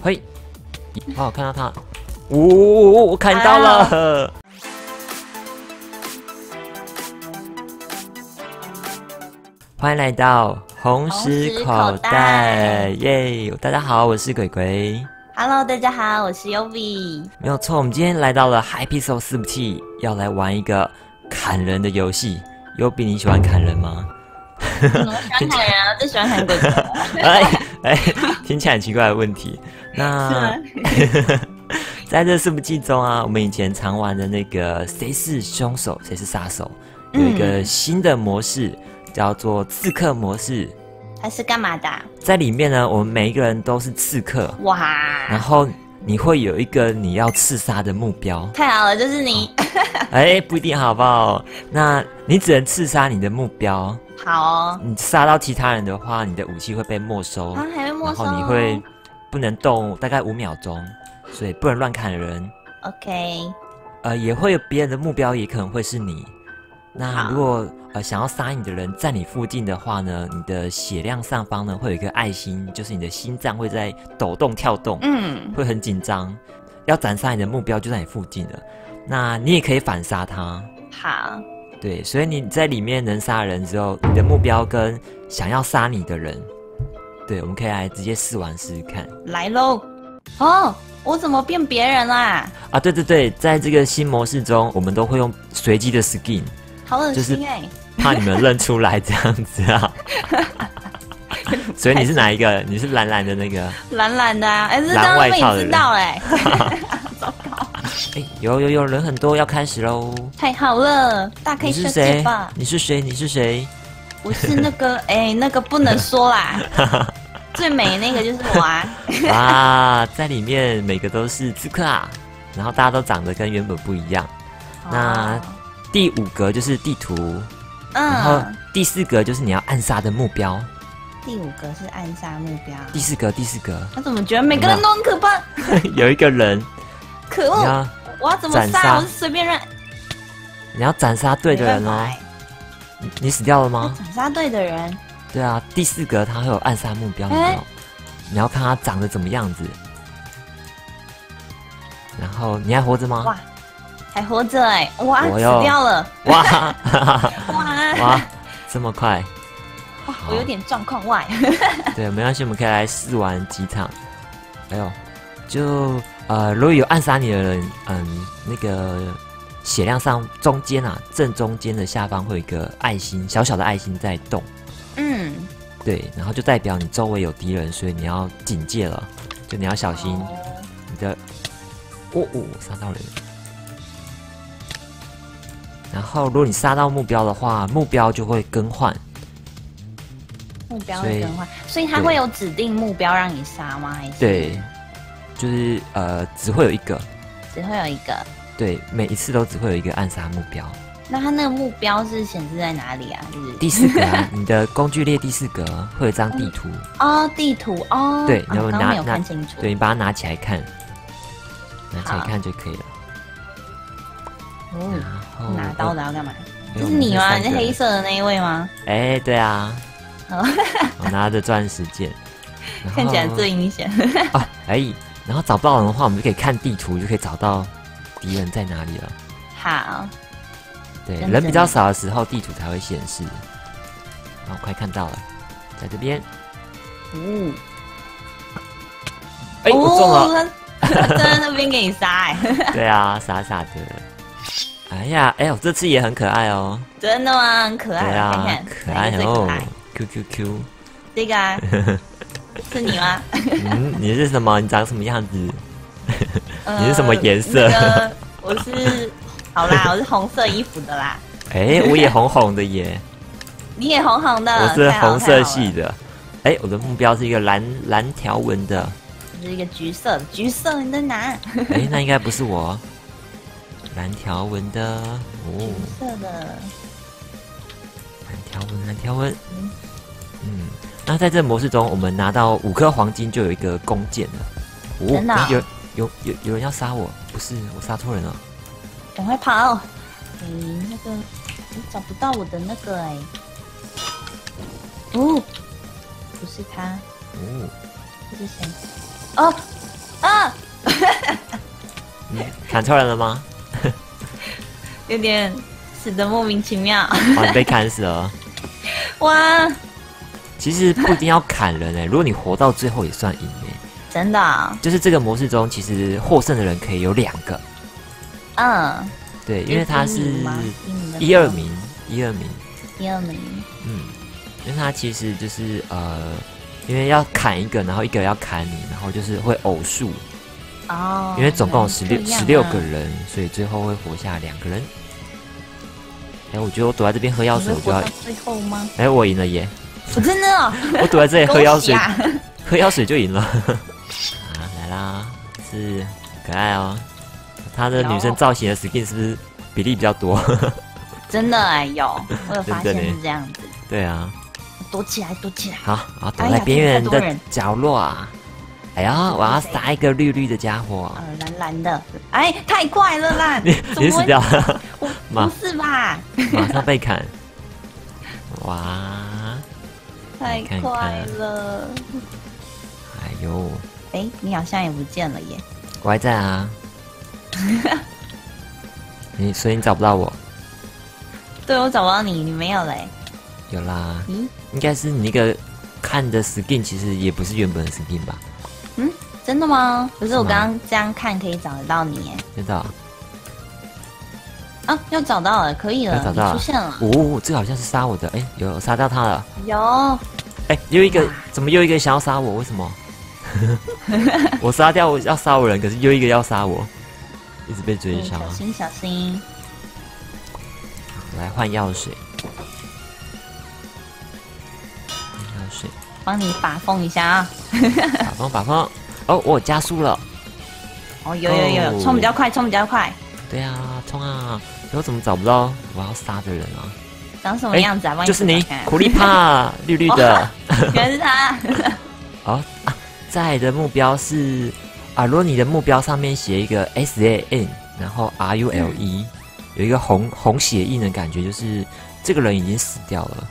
嘿，哦，我看到他，哦，我看到了。欢迎来到红石口袋，耶！大家好，我是鬼鬼。Hello，大家好，我是 Yovi。没有错，我们今天来到了 Happy Soul 四部器，要来玩一个砍人的游戏。优比，你喜欢砍人吗？我喜欢砍人啊，最喜欢砍鬼鬼了。哎哎，听起来很奇怪的问题。那 在这四部剧中啊，我们以前常玩的那个谁是凶手，谁是杀手，有一个新的模式，叫做刺客模式。它是干嘛的啊？在里面呢，我们每一个人都是刺客，哇，然后你会有一个你要刺杀的目标。太好了，就是你。哎，不一定好不好？那你只能刺杀你的目标。好哦。你杀到其他人的话，你的武器会被没收。啊，还会没收。然后你会不能动大概五秒钟，所以不能乱砍人。OK。呃，也会有别人的目标，也可能会是你。那如果呃想要杀你的人在你附近的话呢，你的血量上方呢会有一个爱心，就是你的心脏会在抖动跳动，嗯，会很紧张。要斩杀你的目标就在你附近了，那你也可以反杀他。好。对，所以你在里面能杀人之后，你的目标跟想要杀你的人，对，我们可以来直接试玩试试看。来喽。哦，我怎么变别人啦？啊，对对对，在这个新模式中，我们都会用随机的 skin，好恶就是心哎。怕你们认出来这样子啊。所以你是哪一个？你是蓝蓝的那个？蓝蓝的啊，哎，这蓝当然被你知外套的人道 哎。哎，有有有人很多，要开始喽！太好了，大可以设计吧？？你是谁？你是谁？我是那个 哎，那个不能说啦。最美那个就是我啊。啊，在里面每个都是刺客啊，然后大家都长得跟原本不一样。那哦第五格就是地图，然后嗯，第四格就是你要暗杀的目标。第五格是暗杀目标。第四格，第四格我怎么觉得每个人都很可怕？有一个人，可恶！我要怎么斩杀杀？我是随便乱。你要斩杀对的人哦。你你死掉了吗？斩杀对的人，对啊，第四格他会有暗杀目标，你哎知道？你要看他长得怎么样子。然后你还活着吗？哇，还活着哎！哇，死掉了！哇 哇哇，这么快？哇，我有点状况外。对，没关系，我们可以来试玩几场。哎呦，就呃，如果有暗杀你的人，嗯，那个血量上中间啊，正中间的下方会有一个爱心，小小的爱心在动。嗯，对，然后就代表你周围有敌人，所以你要警戒了，就你要小心哦你的。哦哦，杀到人。然后，如果你杀到目标的话，目标就会更换。目标会更换，所以它会有指定目标让你杀吗？还是对，就是呃，只会有一个。只会有一个？对，每一次都只会有一个暗杀目标。那他那个目标是显示在哪里啊？就是第四格啊，你的工具列第四格会有一张地图，哦，地图哦。对哦然后拿拿看清楚。对你把它拿起来看，拿起来看就可以了。哦，拿刀的要干嘛？这是你吗？你是黑色的那一位吗？哎，对啊，哦我拿着钻石剑，看起来最阴险。啊，哎，然后找不到人的话，我们就可以看地图，就可以找到敌人在哪里了。好，对，人比较少的时候，地图才会显示。然后快看到了，在这边，哦，哎，我中了。站在那边给你杀哎，对啊，傻傻的。哎呀，哎呦，这次也很可爱哦。真的吗？很可对爱，啊，看看可爱哪一个最可哦爱。Q Q Q，这个啊，是你吗？嗯，你是什么？你长什么样子？呃你是什么颜色那个我是，好啦，我是红色衣服的啦。哎，我也红红的耶，你也红红的，我是红色系，的。哎，我的目标是一个蓝蓝条纹的。是一个橘色，橘色你在哪？哎，那应该不是我。蓝条纹的哦橘，色的，蓝条纹，蓝条纹嗯。嗯，那在这模式中，我们拿到五颗黄金就有一个弓箭了。哦，真的有有有有人要杀我，不是我杀错人了。赶快跑！哎，那个我找不到我的那个哎，哦，不是他，哦，这是谁？哦，啊，你砍错人了吗？有点死的莫名其妙。哇，你被砍死了。哇，其实不一定要砍人哎，如果你活到最后也算赢哎。真的啊、就是这个模式中，其实获胜的人可以有两个，嗯，对，因为他是第一名吗？第一名一二名，一二名，第二名，嗯，因为他其实就是呃，因为要砍一个，然后一个要砍你，然后就是会偶数，哦，因为总共有十六十六个人，所以最后会活下两个人。哎，我觉得我躲在这边喝药水，我就要最后吗？哎，我赢了耶！我真的哦，我躲在这里喝药水，啊！喝药水就赢了。啊，来啦，是可爱哦。他的女生造型的 skin 是不是比例比较多？真的哎，有，我有发现真的是这样子。对啊。躲起来，躲起来！好，然后躲在边缘的角落啊。哎呀，我要杀一个绿绿的家伙。呃，蓝蓝的，哎，太快了啦！你死掉了，我不是吧？马上被砍。哇，太快了！哎呦，哎，你好像也不见了耶。我还在啊。你所以你找不到我？对，我找不到你，你没有嘞。有啦，咦，应该是你那个看的 skin 其实也不是原本的 skin 吧？嗯，真的吗？可是我刚刚这样看可以找得到你耶。真的哦？啊，又找到了，可以了，又找到了出现了。哦，这个好像是杀我的，哎，有杀掉他了。有，哎，又一个怎么又一个想要杀我？为什么？我杀掉我要杀我人，可是又一个要杀我，一直被追嗯杀。小心小心。我来换药水，换药水，帮你把风一下啊！把风把风。哦，我加速了。哦，有有有，哦冲比较快，冲比较快。对啊，冲啊！我怎么找不到我要杀的人啊？长什么样子啊？帮就是你，苦力怕，绿绿的。原来是他。哦啊，在的目标是啊，如果你的目标上面写一个 S A N，然后 R U L E，、有一个红红血印的感觉，就是这个人已经死掉了，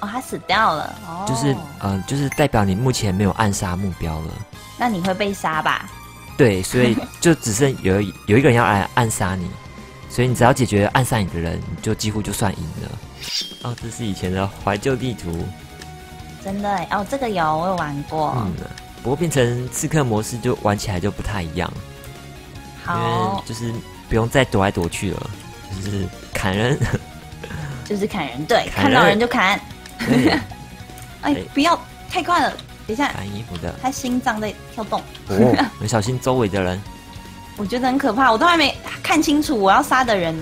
哦，他死掉了。哦，就是呃，就是代表你目前没有暗杀目标了。那你会被杀吧？对，所以就只剩有有一个人要来暗杀你，所以你只要解决暗杀你的人，你就几乎就算赢了。哦，这是以前的怀旧地图，真的耶哦，这个有我有玩过。嗯，不过变成刺客模式就玩起来就不太一样，因为好，就是不用再躲来躲去了，就是砍人。就是砍人，对，砍看到人人就砍。哎哎，不要太快了，等一下，砍衣服的他心脏在跳动，哦，很小心周围的人。我觉得很可怕，我都还没看清楚我要杀的人，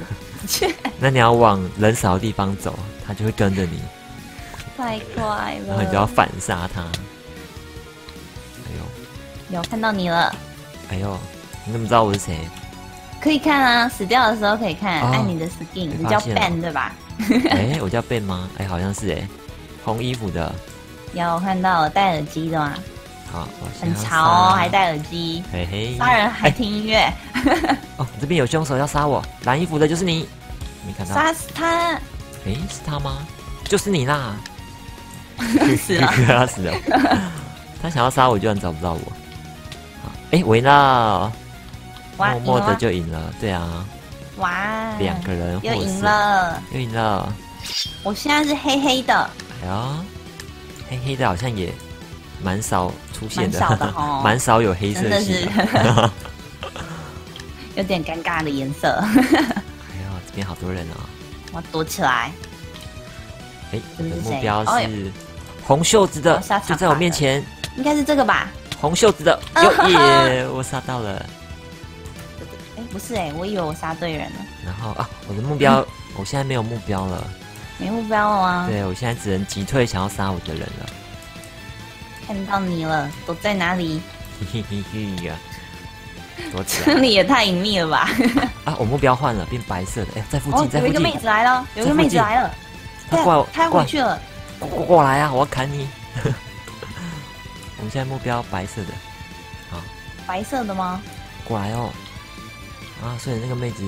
切，那你要往人少的地方走，他就会跟着你，太快然后你就要。反杀他。哎呦，有看到你了，哎呦，你怎么知道我是谁？可以看啊，死掉的时候可以看，哦按你的 skin，你叫 Ben 对吧？哎，我叫 Ben 吗？哎，好像是哎，红衣服的。有看到了，戴耳机的嘛，好，很潮哦，还戴耳机，嘿嘿，杀人还哎听音乐，哦，这边有凶手要杀我，蓝衣服的就是你，没看到？杀死他，诶，是他吗？就是你啦！死了，他死了。他想要杀我，居然找不到我。好，哎，我赢了，默默的就赢了。对啊，哇，两个人又赢，了，又赢了。我现在是黑黑的，哎呀，黑黑的好像也蛮少出现蛮少的 哦蛮少有黑色系是的。有点尴尬的颜色，哎呀，这边好多人哦。我躲起来，哎，我的目标哦是红袖子的哦，就在我面前。应该是这个吧？红袖子的，耶，我杀到了。哎，不是哎，我以为我杀对人了，然后啊，我的目标，我现在没有目标了。没目标了吗？对，我现在只能击退想要杀我的人了。看到你了，躲在哪里？嘿嘿嘿嘿呀，躲起这来里也太隐秘了吧？啊！我目标换了，变白色的。哎，在附哦近，，在附近有一个妹，子来了，有一个妹子来了，她过来，她要回去了，过来啊！我要砍你。我们现在目标白色的，白色的吗？过来哦。啊，所以那个妹子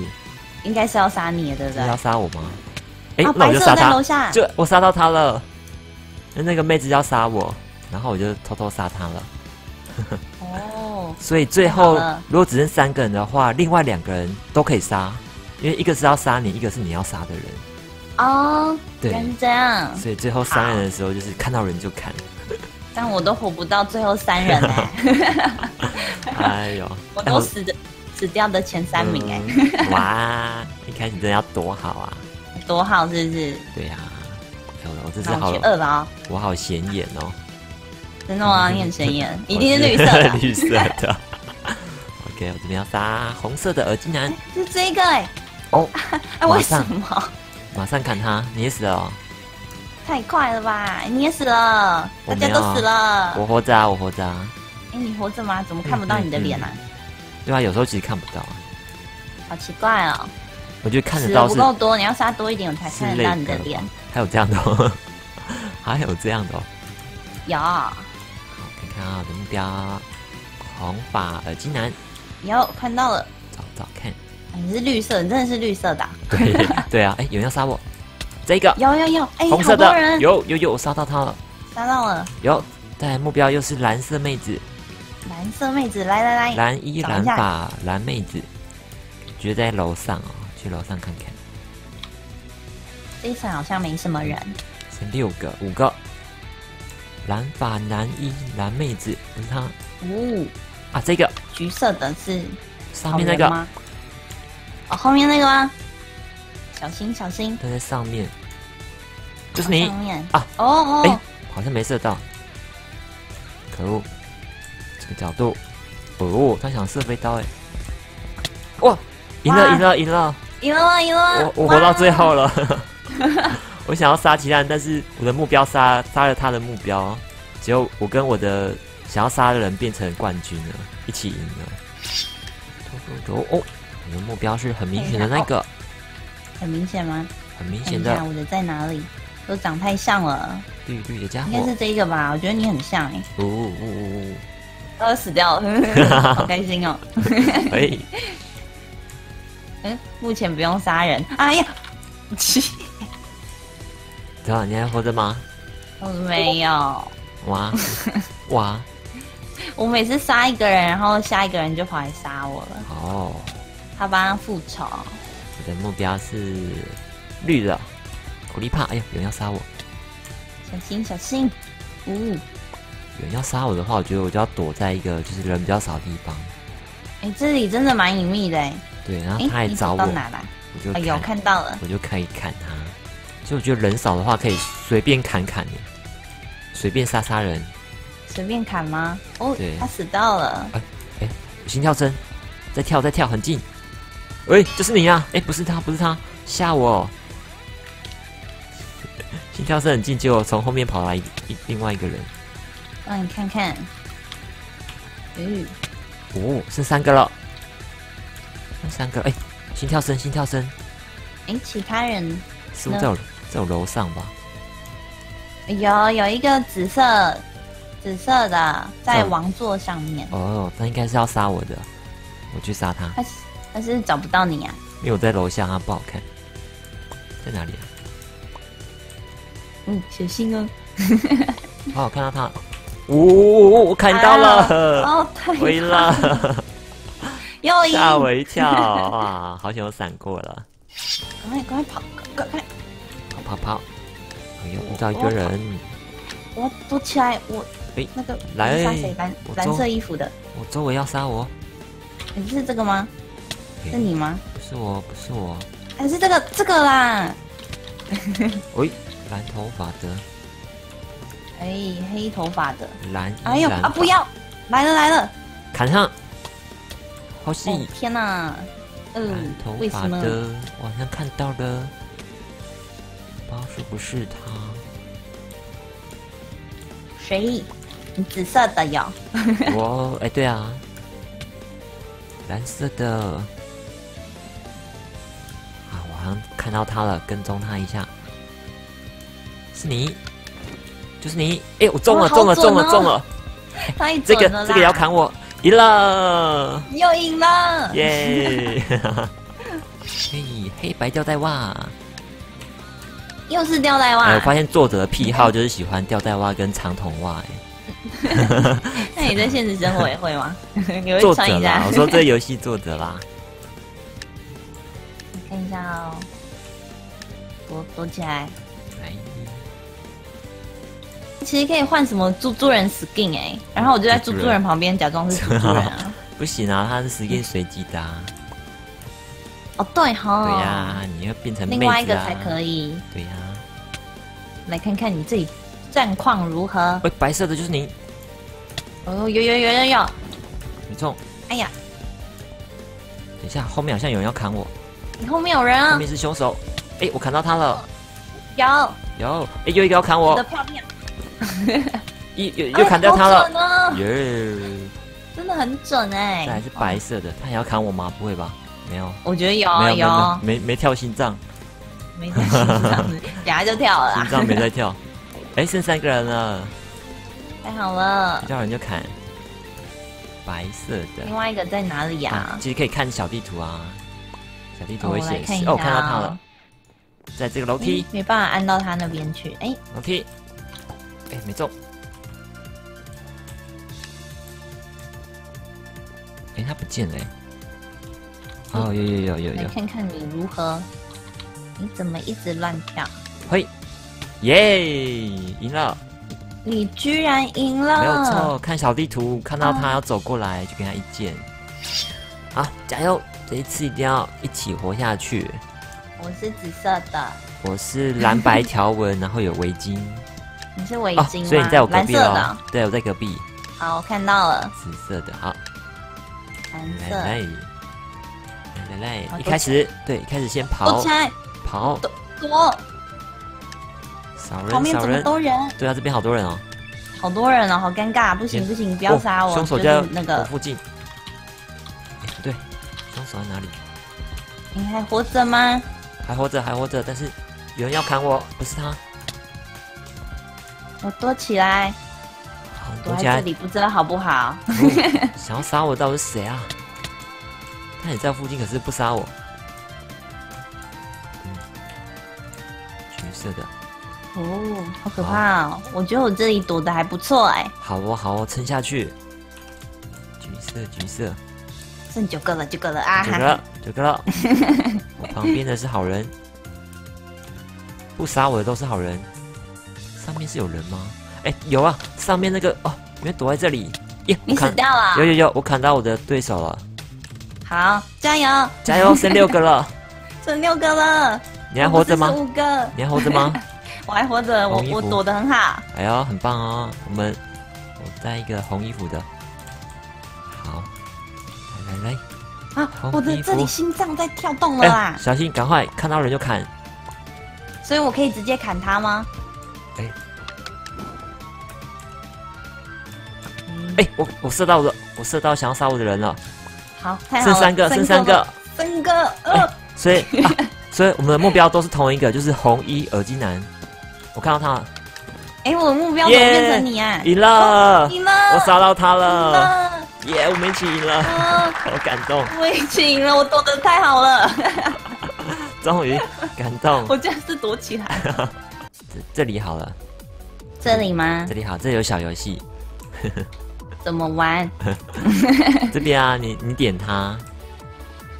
应该是要杀你的，对不对？是要杀我吗？哎、啊，那我白色就杀她在楼下，就我杀到他了，那那个妹子要杀我，然后我就偷偷杀他了。哦，哦，所以最后如果只剩三个人的话，另外两个人都可以杀，因为一个是要杀你，一个是你要杀的人。哦，对原来是这样，所以最后三人的时候，就是看到人就砍。但我都活不到最后三人 哎、哎呦，我都死的死掉的前三名哎、嗯哇，一开始真的要多好啊！多好是不是？对呀、哎我我这次好那我去，二了哦，我好显眼哦，真的吗？你很显眼，一定是绿色的，绿色的。OK，我这边要杀红色的耳机男，是这个哎、哦，哎，为什么？马上砍他，你也死了、哦，太快了吧！你也死了，大家都死了。我活着啊，我活着啊。哎、你活着吗？怎么看不到你的脸啊？对啊，有时候其实看不到啊，好奇怪哦，我觉得看的得到是不够多，你要杀多一点，我才看得到你的累脸。还有这样的、哦，还有这样的、哦。有好，看我的目标，红发耳机男，有看到了，找找看。哎你是绿色，你真的是绿色的啊、对 对啊，哎，有人要杀我，这个。有有有，哎、红色的。有有有，我杀到他了，杀到了，有。但目标又是蓝色妹子，蓝色妹子，来来来，蓝衣蓝发蓝妹子，觉得在楼上哦，去楼上看看，这一层好像没什么人，是六个五个，蓝发男一蓝妹子，不是他。哦，啊，这个。橘色的是上面那个，吗？哦，后面那个吗？小心小心，他在上面，就是你。上面。啊。哦哦，哎好像没射到，可恶，这个角度，哦，他想射飞刀哎，哇，赢了哇。赢了赢了，赢了吗？赢了吗？我我活到最哇后了，我想要杀其他人，但是我的目标杀杀了他的目标，结果我跟我的想要杀的人变成冠军了，一起赢了。走走走哦，我的目标是很明显的那个，很明显吗？很明显的我的在哪里？都长太像了，绿绿的家伙应该是。这个吧？我觉得你很像哎、呜呜呜呜，都死掉了，好开心哦。哎，嗯，目前不用杀人。哎呀，知道你还活着吗？我没有。哇哇 我每次杀一个人，然后下一个人就跑来杀我了，哦，他帮他复仇。我的目标是绿的，苦力怕。哎呀，有人要杀我，小心小心！呜、有人要杀我的话，我觉得我就要躲在一个就是人比较少的地方。哎、这里真的蛮隐秘的哎。对，然后他还找我，走到哪来？我就哎呦，看到了，我就可以看他。所以我觉得人少的话，可以随便砍砍耶，随便杀杀人。随便砍吗？哦对，他死到了。心跳声，再跳再跳，很近。喂，就是你啊！哎，不是他，不是他，吓我！心跳声很近，结果从后面跑来一一另外一个人。让你看看。嗯，哦，剩三个了，剩三个。哎，心跳声，心跳声，哎、其他人是不是在我在我楼上吧？有有一个紫色紫色的在嗯王座上面，哦，他应该是要杀我的，我去杀他，他是他是找不到你啊。因为我在楼下，他不好看。在哪里啊？嗯，小心哦。好，我看到他，哦，我看到了，哦，太回了！吓我一跳，哇，好险我闪过了，赶快赶快跑，赶快！跑跑跑，哎呦，遇到一个人，我要躲起来！我哎那个来杀谁？蓝蓝色衣服的，我周围要杀我，你是这个吗？哎是你吗？不是我，不是我，还是这个这个啦？喂，蓝头发的，哎，黑头发的。蓝哎呦啊！不要！来了来了！砍上，好戏。哦天哪！嗯蓝，头为什么？发的，我好像看到了，是不是他？谁？你紫色的有。我哎，对啊，蓝色的，啊，我好像看到他了，跟踪他一下，是你，就是你，哎，我中了，中了，中了，中了，太这个！这个也要砍我，赢了，又赢了！耶！嘿，黑白吊带袜。又是吊带哎，袜我。发现作者的癖好就是喜欢吊带袜跟长筒袜，哎，那你在现实生活也会吗？你会作者穿一下啦，？我说这个游戏作者啦，看一下哦，躲躲起来。来，其实可以换什么猪猪人 skin 哎、然后我就在猪猪人旁边假装是猪猪人啊。不行啊，他是 skin 随机的、啊，哦，对哈。对呀、你要变成、啊、另外一个才可以。对呀、来看看你自己战况如何？喂，白色的就是你，哦，有有有有有。没中。哎呀，等一下，后面好像有人要砍我，你后面有人啊？后面是凶手。哎，我砍到他了，有，有，哎，又一个要砍我，我的漂亮。一又又砍掉他了耶！真的很准哎、这还是白色的，他也要砍我吗？不会吧？没有，我觉得有有，没没没跳心脏，没跳心脏，等下就跳了啦。心脏没在跳。哎，剩三个人了，太好了。叫人就砍。白色的另外一个在哪里呀、啊，其实可以看小地图啊，小地图哦会显示。哦，我看到他了，在这个楼梯嗯，没办法按到他那边去。哎、楼梯，哎，没中。哎，他不见了哎。哦，有有有有有，来看看你如何。你怎么一直乱跳？嘿，耶，赢了，你居然赢了！没有错。看小地图，看到他要走过来，就给他一剑。好，加油！这一次一定要一起活下去。我是紫色的，我是蓝白条纹，然后有围巾。你是围哦，巾吗？所以你在我隔壁哦。对，我在隔壁，好，我看到了，紫色的。好，蓝来色。来来来好来，一开始对，一开始先跑躲起来，跑，躲躲！少旁边怎么人少人。都人？对啊，这边好多人哦。好多人哦，好尴尬！不行不行，不要杀我！凶手在那个，附近。哎，不对，凶手在哪里？你还活着吗？还活着，还活着，但是有人要砍我，不是他。我躲起来，躲。在这里不知道好不好？哦 想要杀我到底是谁啊？他也在附近，可是不杀我。嗯，橘色的，哦，好可怕哦！我觉得我这里躲的还不错哎，好哦，好哦，撑下去。橘色，橘色，剩九个了，九个了啊！九个了，九个了。我旁边的是好人，不杀我的都是好人。上面是有人吗？哎，有啊，上面那个哦，原来躲在这里。耶，我你死砍，掉了有，有有，我砍到我的对手了，好，加油！加油，剩六个了。剩六个了，你还活着吗五个，你还活着吗？我还活着，我我躲得很好。哎呦，很棒哦！我们我带一个红衣服的，好，来来来，啊！我的这里心脏在跳动了哎、啦，小心，赶快看到人就砍！所以我可以直接砍他吗？哎嗯哎、我我射到了，我射到想要杀我的人了，好，太好了，剩三个，剩三个了，，三个，呃，所以、啊，所以我们的目标都是同一个，就是红衣耳机男。我看到他了，哎，我的目标怎么变成你啊？赢了，赢了，我杀到他赢了，了，耶我们一起赢了，啊好感动，我一起赢了，我躲得太好了，终于感动。我竟然是躲起来。这这里好了，这里吗这？里好，这里有小游戏。怎么玩？这边啊，你你点它，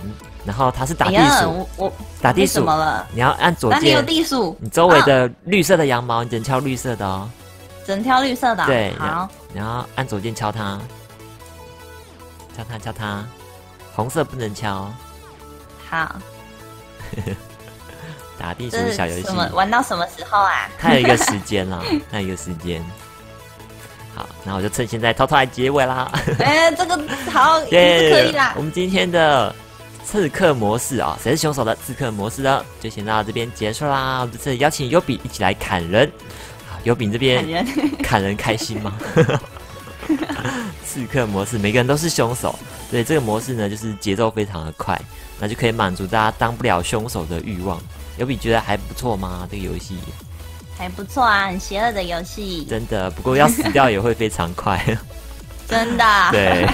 嗯，然后它是打地鼠，我我打地鼠了？你要按左键哪里有，地鼠？你周围啊的绿色的羊毛，你只能敲绿色的哦，整条绿色的。对好，然后按左键敲它，敲它敲它，红色不能敲，好，打地鼠小游戏？玩到什么时候啊？它有一个时间啦，它有一个时间。好，那我就趁现在偷偷来结尾啦。哎，这个好，可以啦我。们今天的刺客模式啊、谁是凶手的刺客模式呢？就先到这边结束啦。我们这次邀请优比一起来砍人。好，优比这砍边人，砍人开心吗？刺客模式，每个人都是凶手，所以这个模式呢，就是节奏非常的快，那就可以满足大家当不了凶手的欲望。优比觉得还不错吗？这个游戏还不错啊，很邪恶的游戏，真的，不过要死掉也会非常快。真的。对，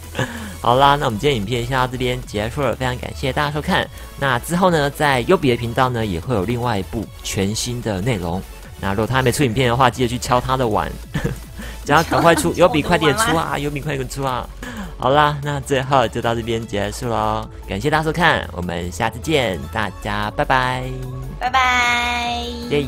好啦，那我们今天影片先到这边结束了，非常感谢大家收看。那之后呢，在优比的频道呢，也会有另外一部全新的内容。那如果他还没出影片的话，记得去敲他的碗，只要赶快出，优比快点出啊，优比快点出啊！好啦，那最后就到这边结束喽，感谢大家收看，我们下次见，大家拜拜，拜拜，耶。